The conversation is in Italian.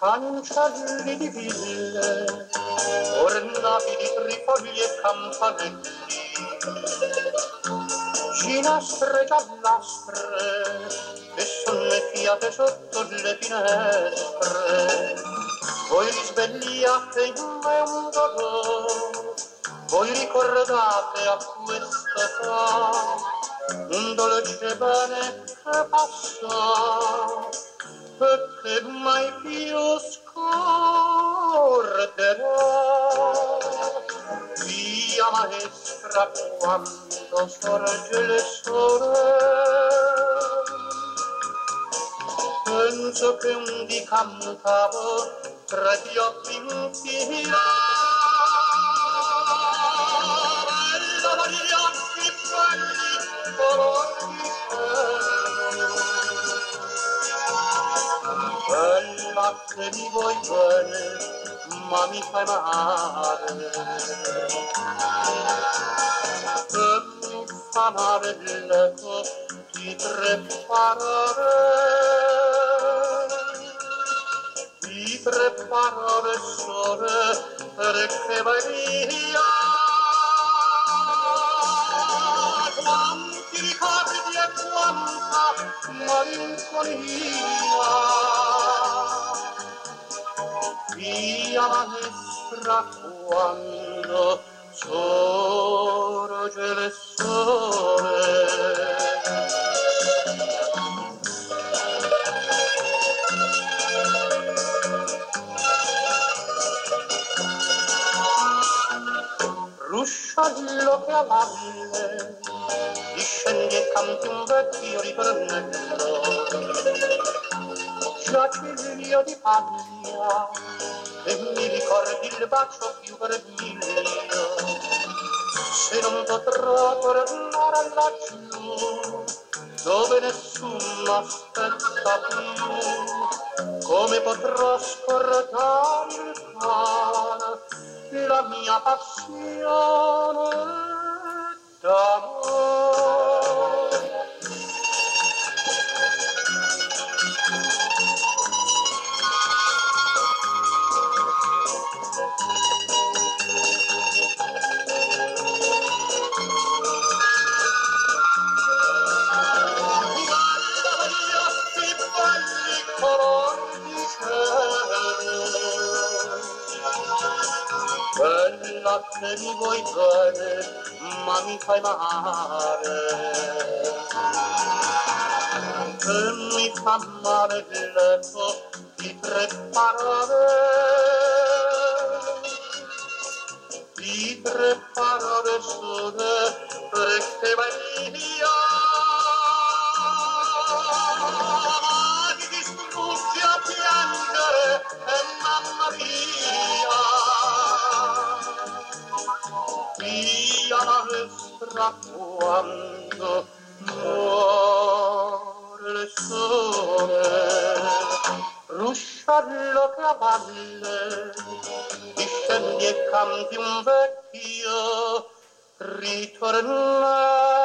cancelli di ville, ornati di trifogli e campanelli, ginestre giallastre che fiate sotto le finestre. Voi risvegliate in me un dolore, voi ricordate a questo fa un dolce bene che passa perché mai più scorderò. Via maestra quando sorge il sole, penso che un di cantavo tra gli occhi in. noapte mi voi până, mami pe mare. Îmi fanare lăcă, și treparare, și treparare sore, perché Maria quanti ricordi e quanta malinconia maestra quando sorge il sole. Ruscello che a valle discendi e canti un vecchio ritornello giaciglio di paglia e mi ricordi il bacio più vermiglio. Se non potrò tornare laggiù dove nessuno aspetta più come potrò scordare il cane la mia passione d'amore Che mi vuoi bene, ma mi fai male. Che mi fa male l'eco di preparare, di preparare sole perché vai via. sial fra quando muore il sole rusciarlo cavalle discendi e campi un vecchio ritornare